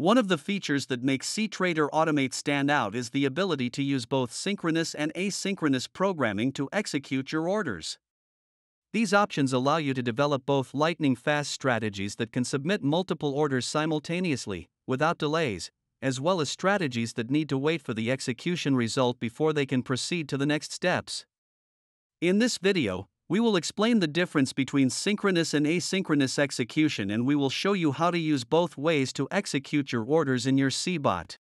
One of the features that makes cTrader Automate stand out is the ability to use both synchronous and asynchronous programming to execute your orders. These options allow you to develop both lightning fast strategies that can submit multiple orders simultaneously, without delays, as well as strategies that need to wait for the execution result before they can proceed to the next steps. In this video, we will explain the difference between synchronous and asynchronous execution and we will show you how to use both ways to execute your orders in your cBot.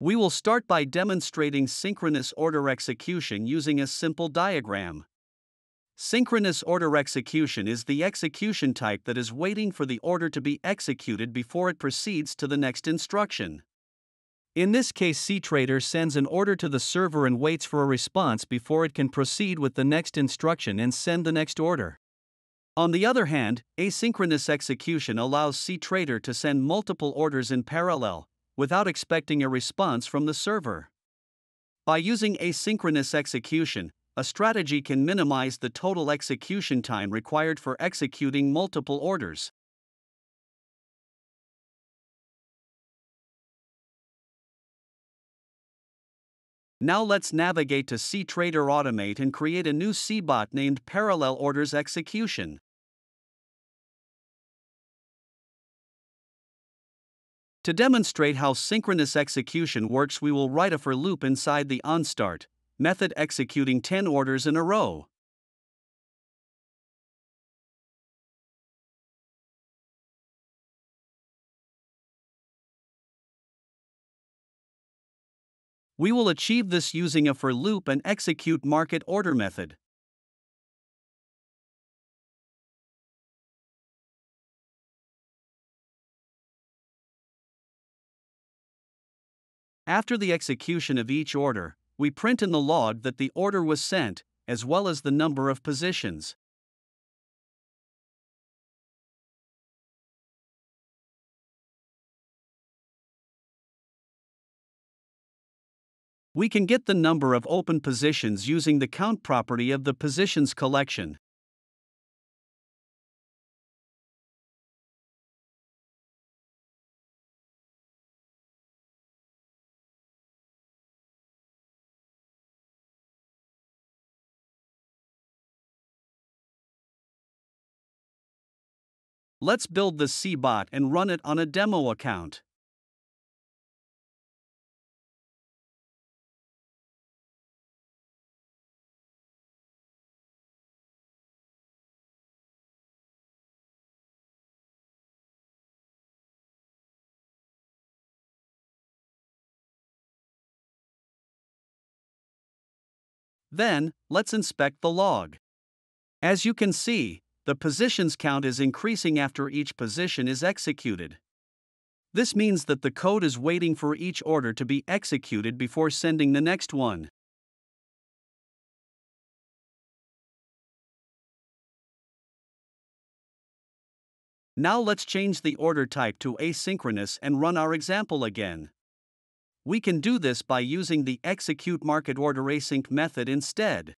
We will start by demonstrating synchronous order execution using a simple diagram. Synchronous order execution is the execution type that is waiting for the order to be executed before it proceeds to the next instruction. In this case, cTrader sends an order to the server and waits for a response before it can proceed with the next instruction and send the next order. On the other hand, asynchronous execution allows cTrader to send multiple orders in parallel, without expecting a response from the server. By using asynchronous execution, a strategy can minimize the total execution time required for executing multiple orders. Now let's navigate to cTrader Automate and create a new cBot named Parallel Orders Execution. To demonstrate how synchronous execution works, we will write a for loop inside the onStart method executing 10 orders in a row. We will achieve this using a for loop and execute market order method. After the execution of each order, we print in the log that the order was sent, as well as the number of positions. We can get the number of open positions using the count property of the positions collection. Let's build the cBot and run it on a demo account. Then, let's inspect the log. As you can see, the positions count is increasing after each position is executed. This means that the code is waiting for each order to be executed before sending the next one. Now let's change the order type to asynchronous and run our example again. We can do this by using the execute market order async method instead.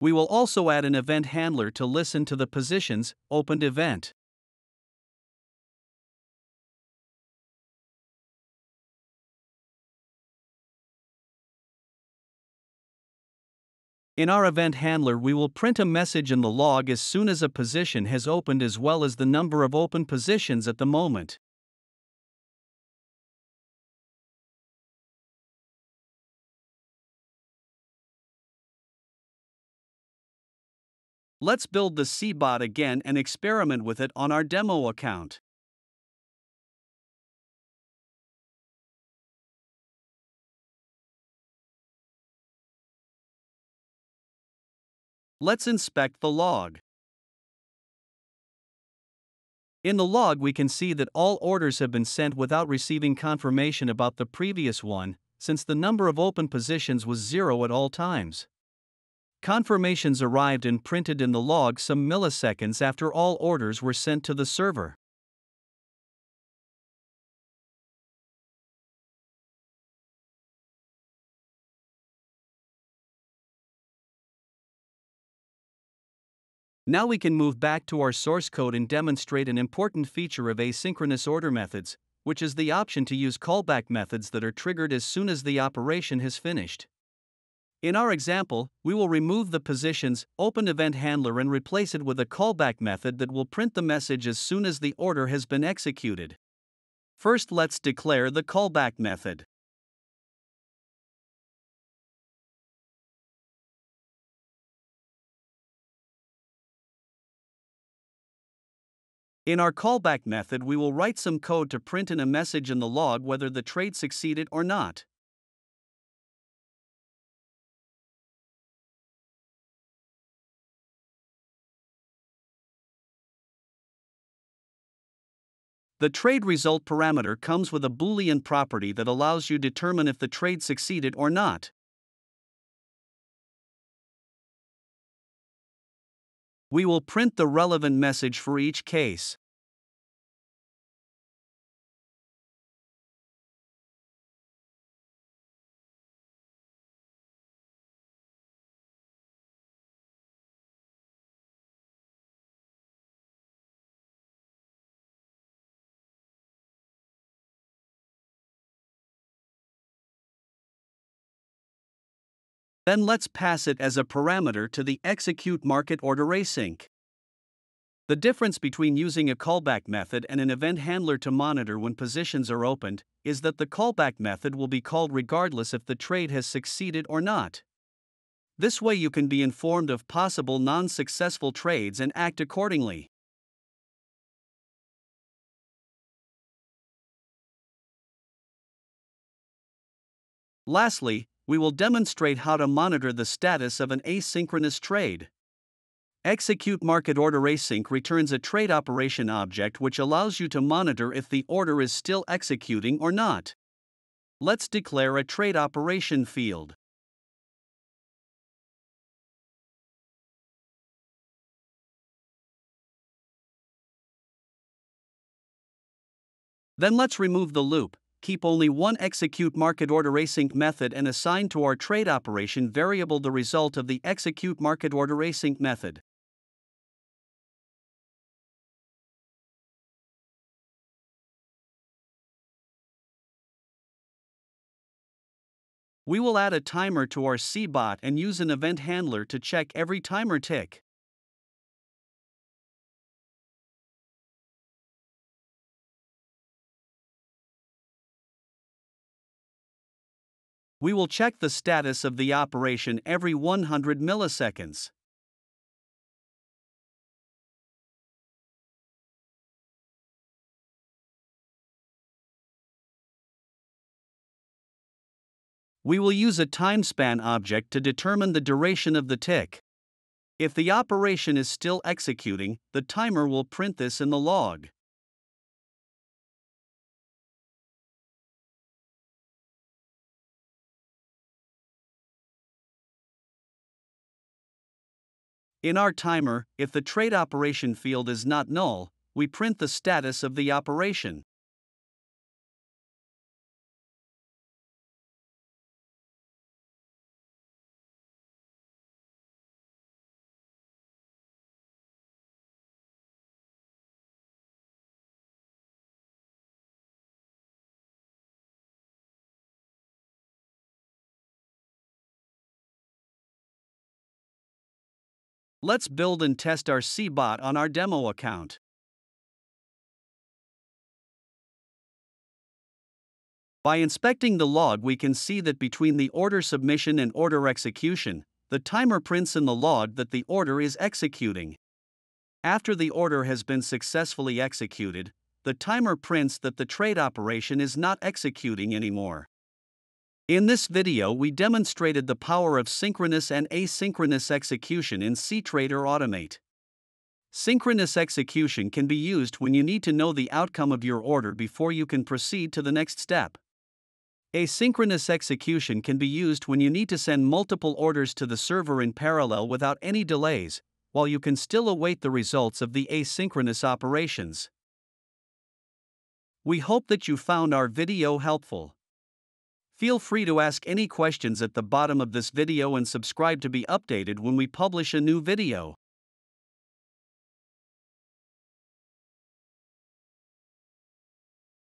We will also add an event handler to listen to the positions opened event. In our event handler, we will print a message in the log as soon as a position has opened as well as the number of open positions at the moment. Let's build the cBot again and experiment with it on our demo account. Let's inspect the log. In the log, we can see that all orders have been sent without receiving confirmation about the previous one, since the number of open positions was zero at all times. Confirmations arrived and printed in the log some milliseconds after all orders were sent to the server. Now we can move back to our source code and demonstrate an important feature of asynchronous order methods, which is the option to use callback methods that are triggered as soon as the operation has finished. In our example, we will remove the positions open event handler and replace it with a callback method that will print the message as soon as the order has been executed. First, let's declare the callback method. In our callback method, we will write some code to print in a message in the log whether the trade succeeded or not. The trade result parameter comes with a Boolean property that allows you to determine if the trade succeeded or not. We will print the relevant message for each case. Then let's pass it as a parameter to the execute market order async. The difference between using a callback method and an event handler to monitor when positions are opened is that the callback method will be called regardless if the trade has succeeded or not. This way, you can be informed of possible non successful trades and act accordingly. Lastly, we will demonstrate how to monitor the status of an asynchronous trade. Execute Market Order Async returns a trade operation object which allows you to monitor if the order is still executing or not. Let's declare a trade operation field. Then let's remove the loop keep only one execute market order async method and assign to our trade operation variable the result of the execute market order async method. We will add a timer to our cBot and use an event handler to check every timer tick. We will check the status of the operation every 100 milliseconds. We will use a timespan object to determine the duration of the tick. If the operation is still executing, the timer will print this in the log. In our timer, if the trade operation field is not null, we print the status of the operation. Let's build and test our cBot on our demo account. By inspecting the log, we can see that between the order submission and order execution, the timer prints in the log that the order is executing. After the order has been successfully executed, the timer prints that the trade operation is not executing anymore. In this video we demonstrated the power of synchronous and asynchronous execution in cTrader Automate. Synchronous execution can be used when you need to know the outcome of your order before you can proceed to the next step. Asynchronous execution can be used when you need to send multiple orders to the server in parallel without any delays, while you can still await the results of the asynchronous operations. We hope that you found our video helpful. Feel free to ask any questions at the bottom of this video and subscribe to be updated when we publish a new video.